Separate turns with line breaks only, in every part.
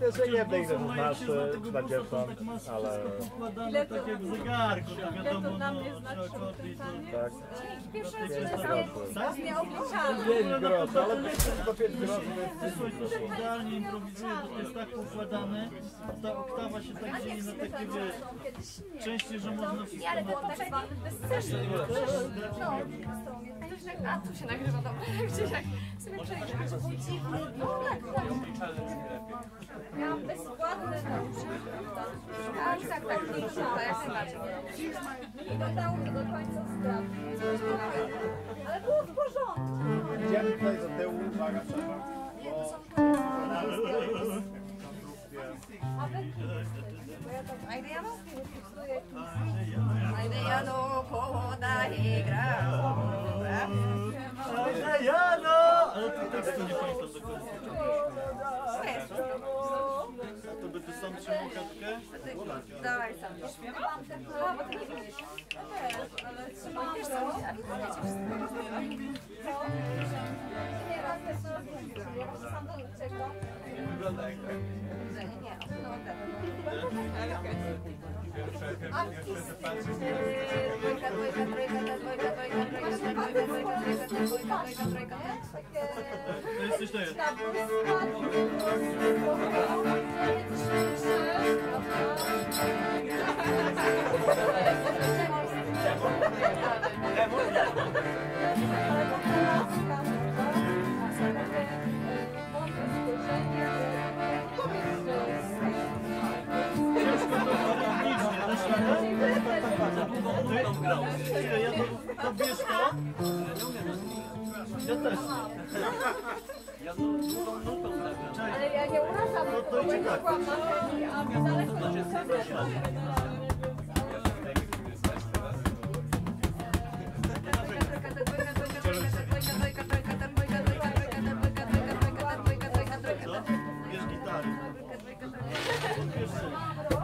Jeszcze jednej że masz czy na pierwszą, ale...
Ile to,
Tak jak w zegarku, to
ile
wiadomo,
to dla
no,
mnie znaczy
to-
odkręcanie?
Tak.
To
groszy.
jest nieobliczalne.
5 groszy, ale to 5 groszy to jest 10
Słuchaj, to
groszy.
idealnie improwizuje, bo to jest tak poukładane, ta oktawa się tak dzieli na takie, wiesz, części, że można wszystko
Ale było tak zwany bezcenny. No, a tu się nagrywa, dobra, gdzieś jak sobie przejdziemy. No tak, tak. Miałam bezpłatne. Tak, tak, tak, nie to jak najbardziej. I dodało mi do końca strat. Ale było w porządku.
Idziemy tutaj do tyłu, uwaga, trzeba.
Nie, to są A wy? Bo ja tak, a ile ja mam? A ile ja no poda i gra.
Ale ja no! Ale to nie. To będę sam trzymał kartkę?
Dawaj sam. Śpiewałam ten A, bo ty nie widzisz. Też, ale trzymałam Wiesz co, a wy wiecie wszystko. Nie, raz też raz więcej. Ja nie?
To jest ja to, to wiesz to?
Ale ja nie urażam,
No to tak.
byłam na chemii, a daleko
bierz gitary. Bierz sobie.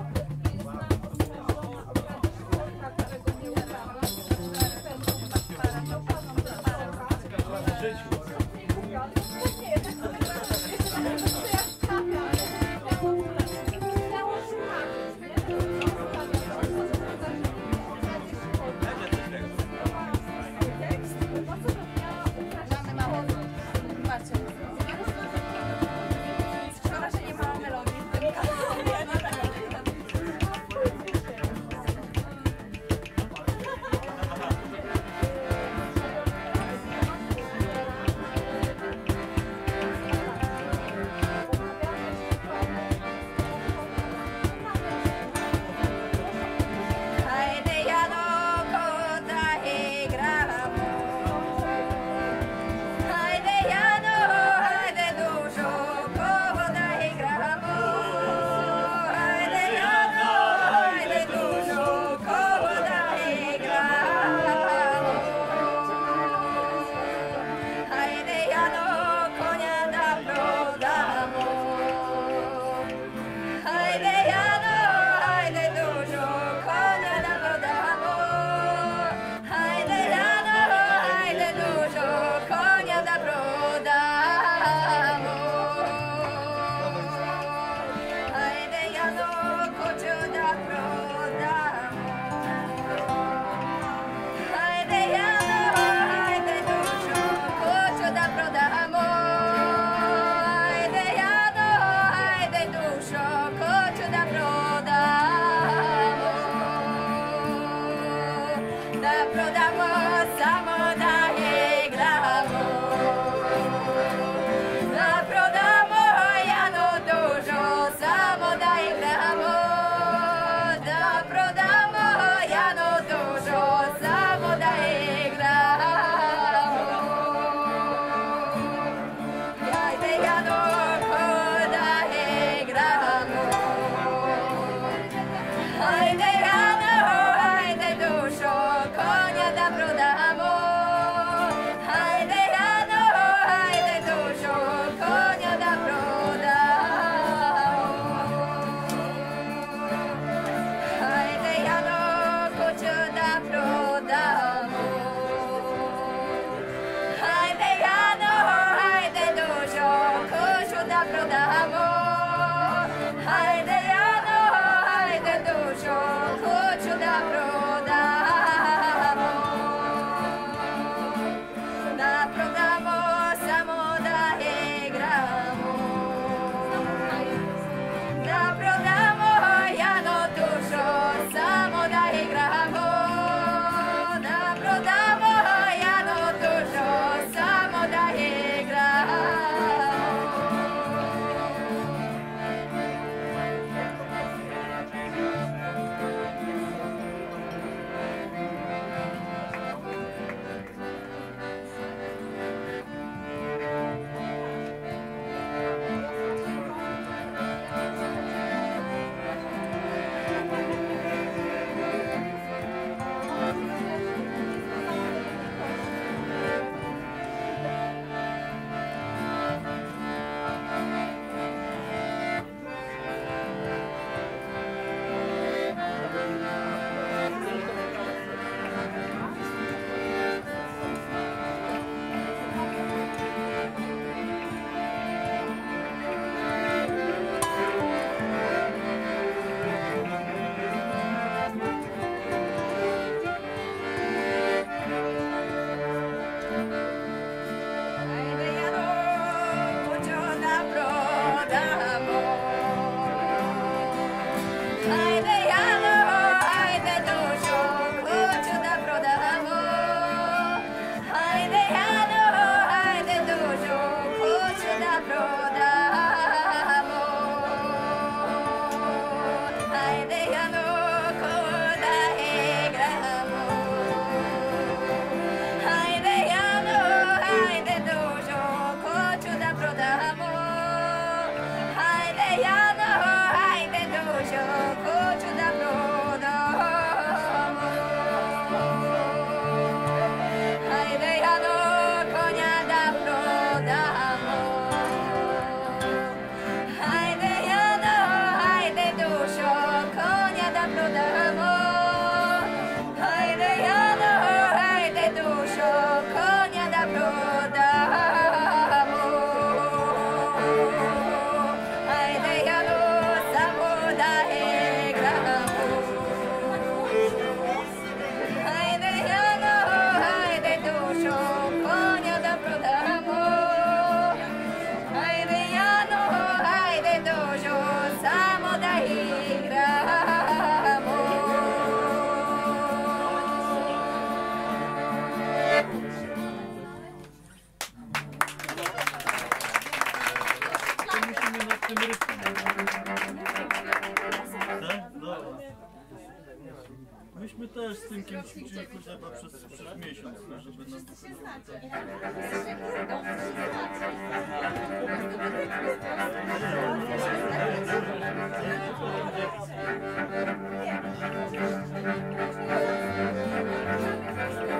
Tymkiem ćwiczyli chyba przez, przez miesiąc, no, żeby nam
Wszyscy się znacie.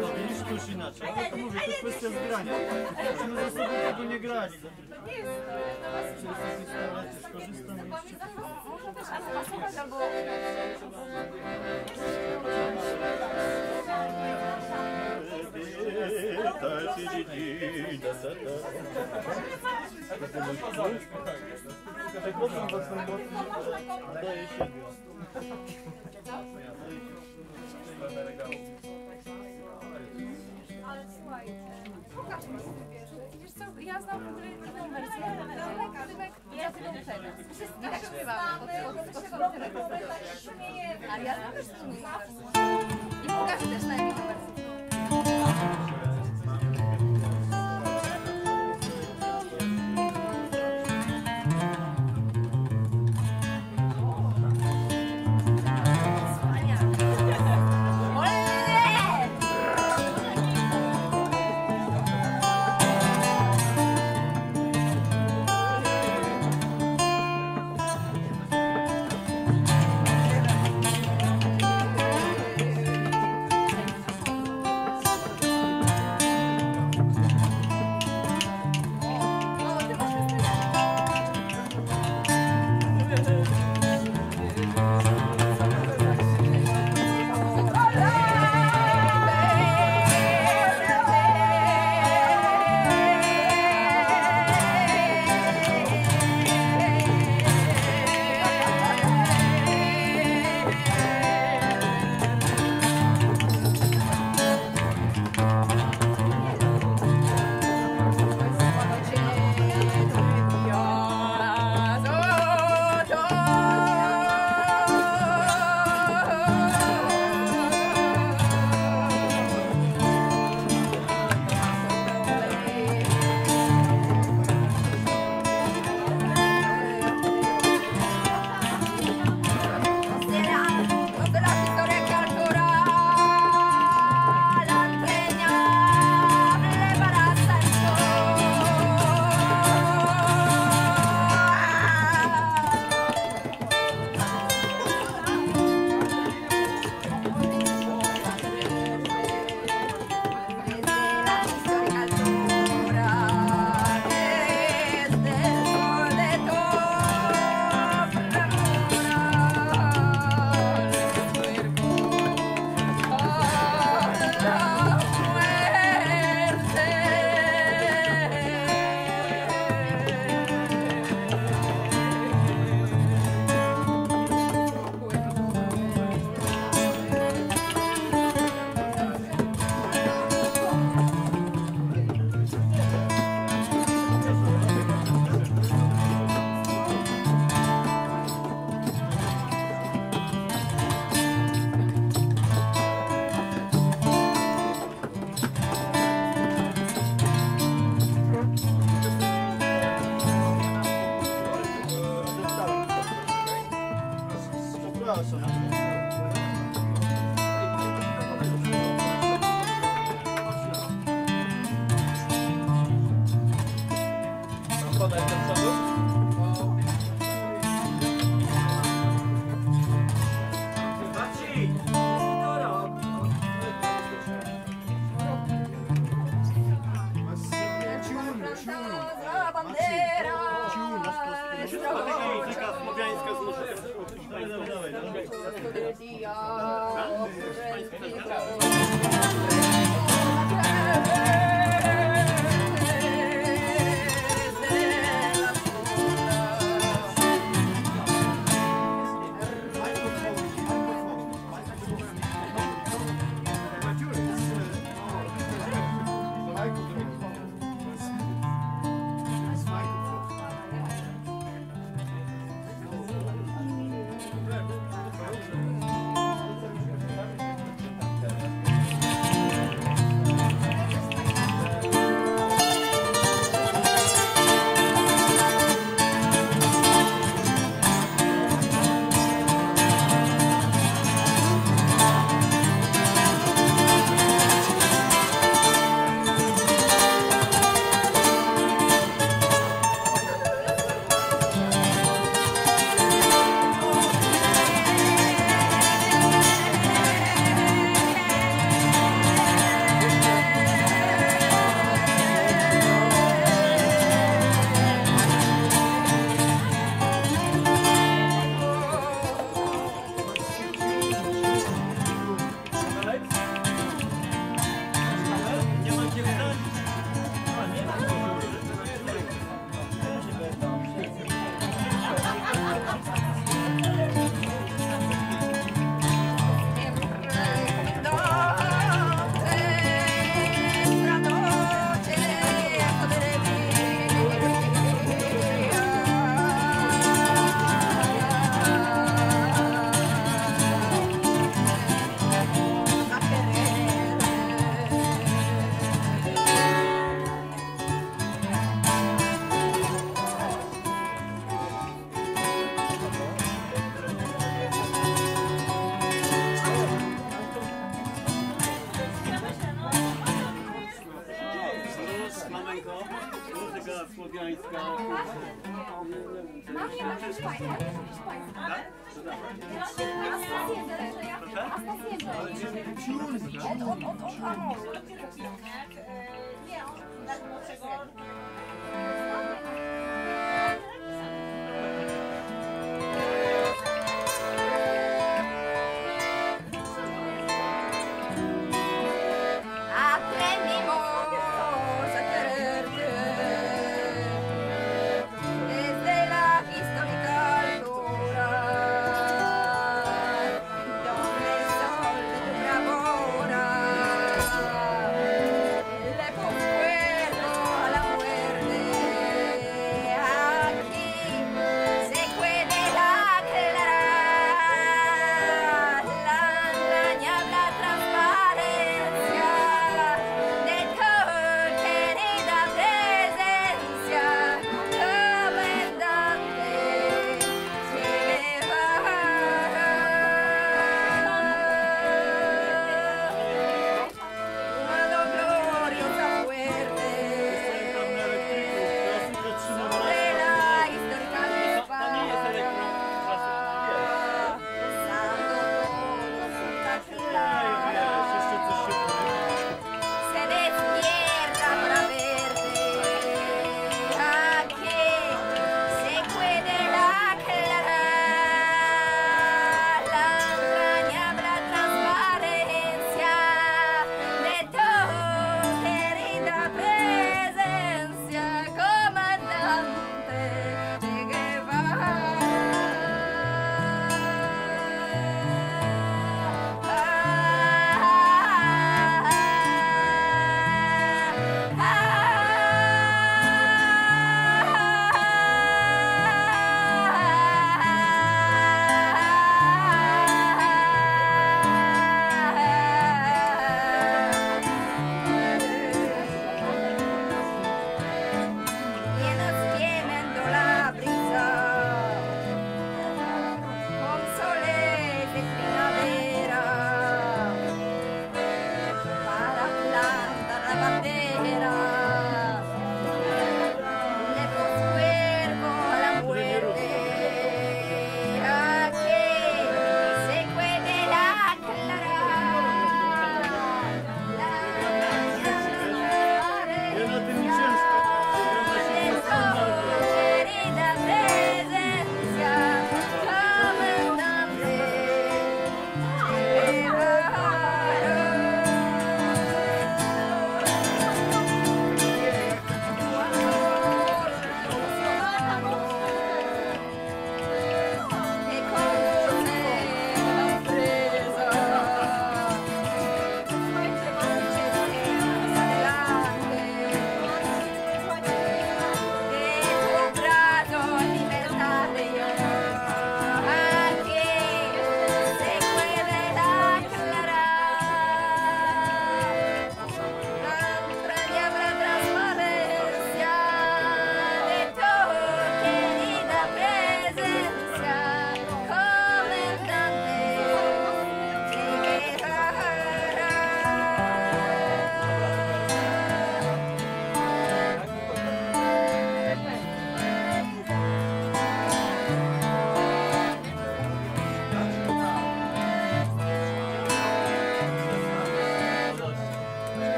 No już inaczej. Ale to mówię, to kwestia zgrania. Myśmy ze sobą tego nie grali.
To nie jest to,
skorzystam
zawsze można też posłuchać, albo...
Jak mocno ten mocno
Daje siedmiu.
Ale słuchajcie, pokaż mi. Wiesz co, ja znam drugą wersję, ja ty ją teraz. Wszyscy tak śpiewamy, Ale ja znam też drugą wersję. I pokażę też na jaką wersję.
あっ。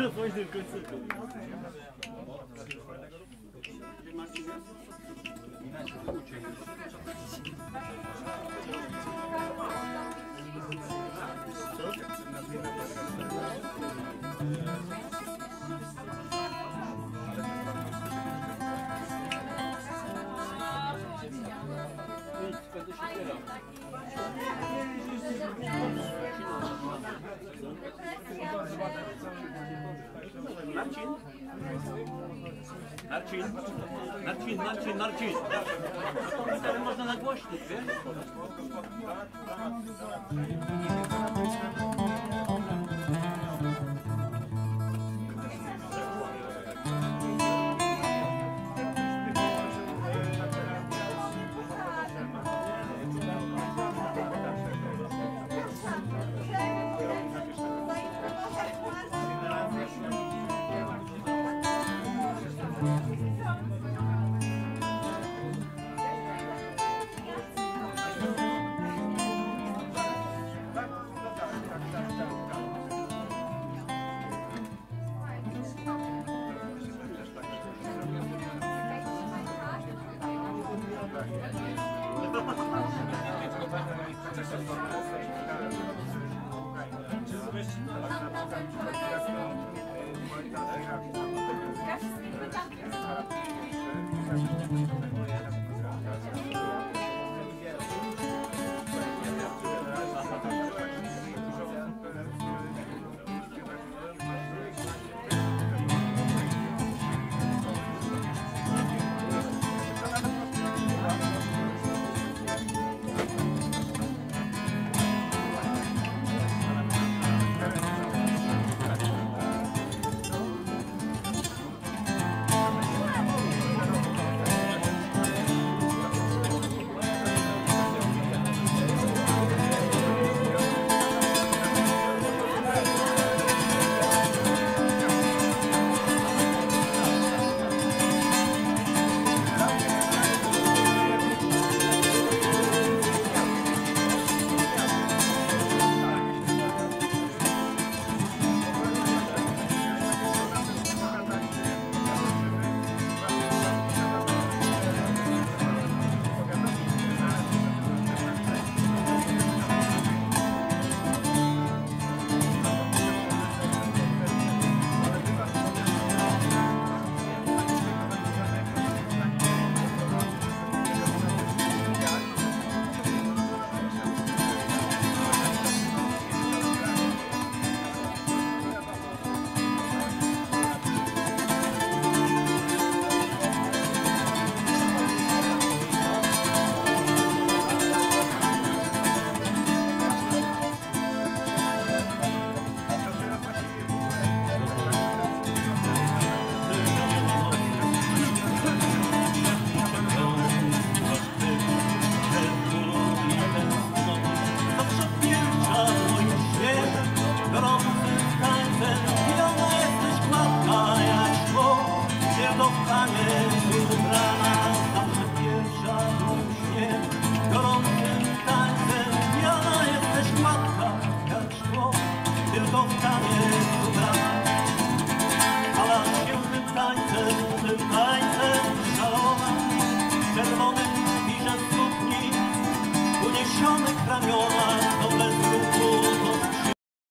Ale pójdę w końcu.
Będę się zbierał.
Marcin? Marcin? Marcin, Marcin, Marcin! Ale można nagłośnić, wiesz?